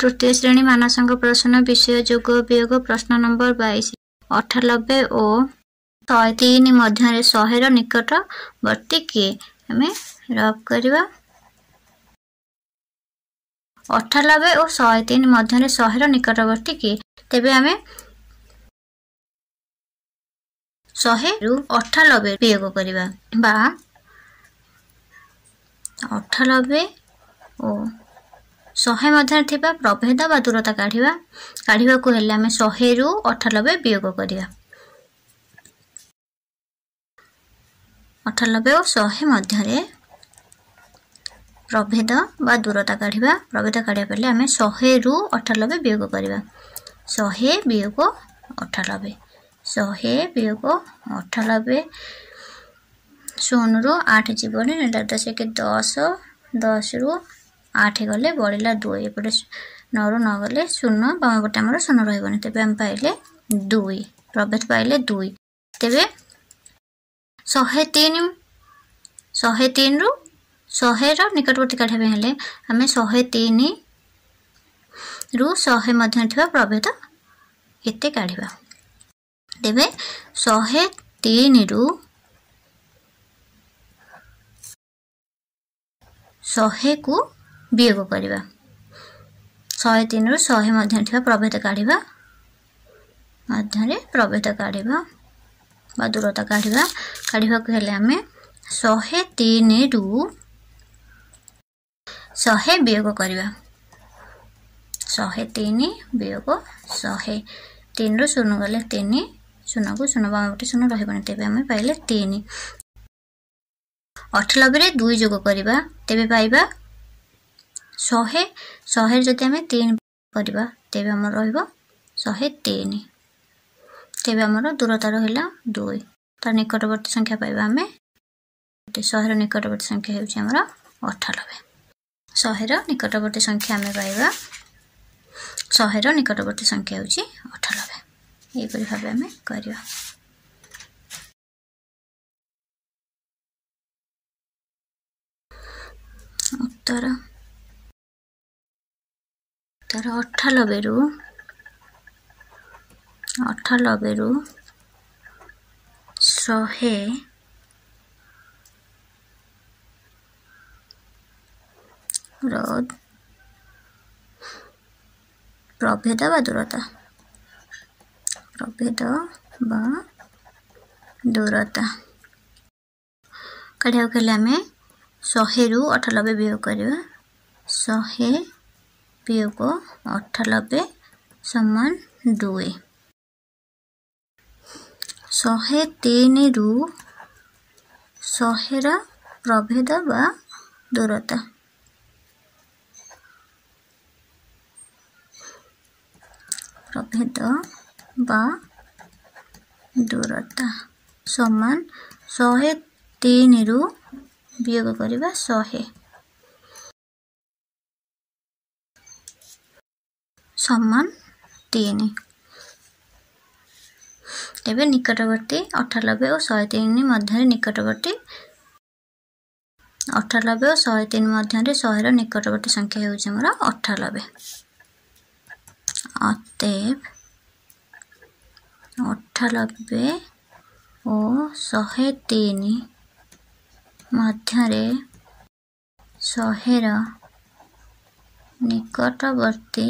ତୃତୀୟ ଶ୍ରେଣୀ ମାନସାଙ୍ଗ ପ୍ରଶ୍ନ ବିଷୟ ଯୋଗ ବିୟୋଗ ପ୍ରଶ୍ନ ନମ୍ବର ବାଇଶ। ଅଠାନବେ ଓ ଶହେ ତିନି ମଧ୍ୟରେ ଶହେର ନିକଟବର୍ତ୍ତୀ କିଏ? ଆମେ ରବ୍ କରିବା। ଅଠାନବେ ଓ ଶହେ ତିନି ମଧ୍ୟରେ ଶହେର ନିକଟବର୍ତ୍ତୀ କିଏ? ତେବେ ଆମେ ଶହେରୁ ଅଠାନବେ ବିୟୋଗ କରିବା। ବା ଅଠାନବେ ଓ ଶହେ ମଧ୍ୟରେ ଥିବା ପ୍ରଭେଦ ବା ଦୂରତା କାଢ଼ିବା। କାଢ଼ିବାକୁ ହେଲେ ଆମେ ଶହେରୁ ଅଠାନବେ ବିୟୋଗ କରିବା। ଅଠାନବେ ଓ ଶହେ ମଧ୍ୟରେ ପ୍ରଭେଦ ବା ଦୂରତା କାଢ଼ିବା। ପ୍ରଭେଦ କାଢ଼ିବା ହେଲେ ଆମେ ଶହେରୁ ଅଠାନବେ ବିୟୋଗ କରିବା। ଶହେ ବିୟୋଗ ଅଠାନବେ। ଶହେ ବିୟୋଗ ଅଠାନବେ। ଶୂନରୁ ଆଠ ଯିବନି ନେଲା ଦଶକେ ଦଶ ଦଶରୁ ଆଠ ଗଲେ ବଳିଲା ଦୁଇ। ଏପଟେ ନଅରୁ ନ ଗଲେ ଶୂନ ବାମ ପଟେ ଆମର ଶୂନ ରହିବନି। ତେବେ ଆମେ ପାଇଲେ ଦୁଇ। ପ୍ରଭେଦ ପାଇଲେ ଦୁଇ। ତେବେ ଶହେ ତିନି ଶହେ ତିନିରୁ ଶହେର ନିକଟବର୍ତ୍ତୀ କାଢ଼ିବା ପାଇଁ ହେଲେ ଆମେ ଶହେ ତିନିରୁ ଶହେ ମଧ୍ୟରେ ଥିବା ପ୍ରଭେଦ କେତେ କାଢ଼ିବା। ତେବେ ଶହେ ତିନିରୁ ଶହେକୁ ବିୟୋଗ କରିବା। ଶହେ ତିନିରୁ ଶହେ ମଧ୍ୟରେ ଥିବା ପ୍ରଭେଦ କାଢ଼ିବା। ମଧ୍ୟରେ ପ୍ରଭେଦ କାଢ଼ିବା ବା ଦୂରତା କାଢ଼ିବା। କାଢ଼ିବାକୁ ହେଲେ ଆମେ ଶହେ ତିନିରୁ ଶହେ ବିୟୋଗ କରିବା। ଶହେ ତିନି ବିୟୋଗ ଶହେ ତିନିରୁ ଶୂନ ଗଲେ ତିନି ଶୂନକୁ ଶୂନ ବାମ ପଟେ ଶୂନ ରହିବନି ତେବେ ଆମେ ପାଇଲେ ତିନି। ଅଠାନବେରେ ଦୁଇ ଯୋଗ କରିବା ତେବେ ପାଇବା ଶହେ ଶହେରେ ଯଦି ଆମେ ତିନି କରିବା ତେବେ ଆମର ରହିବ ଶହେ ତିନି। ତେବେ ଆମର ଦୂରତା ରହିଲା ଦୁଇ। ତାର ନିକଟବର୍ତ୍ତୀ ସଂଖ୍ୟା ପାଇବା ଆମେ ଶହେର ନିକଟବର୍ତ୍ତୀ ସଂଖ୍ୟା ହେଉଛି ଆମର ଅଠାନବେ। ଶହେର ନିକଟବର୍ତ୍ତୀ ସଂଖ୍ୟା ଆମେ ପାଇବା ଶହେର ନିକଟବର୍ତ୍ତୀ ସଂଖ୍ୟା ହେଉଛି ଅଠାନବେ। ଏହିପରି ଭାବେ ଆମେ କରିବା। ଉତ୍ତର। ଉତ୍ତର ଅଠାନବେରୁ ଅଠାନବେରୁ ଶହେ ର ପ୍ରଭେଦ ବା ଦୂରତା? ପ୍ରଭେଦ ବା ଦୂରତା। କାଢ଼ିବାକୁ ହେଲେ ଆମେ ଶହେରୁ ଅଠାନବେ ବିୟୋଗ କରିବା। ଶହେ ବିୟୋଗ ଅଠାନବେ ସମାନ ଦୁଇ ଶହେ ତିନିରୁ ଶହେର ପ୍ରଭେଦ ବା ଦୂରତା। ପ୍ରଭେଦ ବା ଦୂରତା ସମାନ ଶହେ ତିନିରୁ ବିୟୋଗ କରିବା ଶହେ। ସମାନ ତିନି ତେବେ ନିକଟବର୍ତ୍ତୀ ଅଠାନବେ ଓ ଶହେ ତିନି ମଧ୍ୟରେ ନିକଟବର୍ତ୍ତୀ ଅଠାନବେ ଓ ଶହେ ତିନି ମଧ୍ୟରେ ଶହେର ନିକଟବର୍ତ୍ତୀ ସଂଖ୍ୟା ହେଉଛି ଆମର ଅଠାନବେ। ଅତେବ ଅଠାନବେ ଓ ଶହେ ତିନି ମଧ୍ୟରେ ଶହେର ନିକଟବର୍ତ୍ତୀ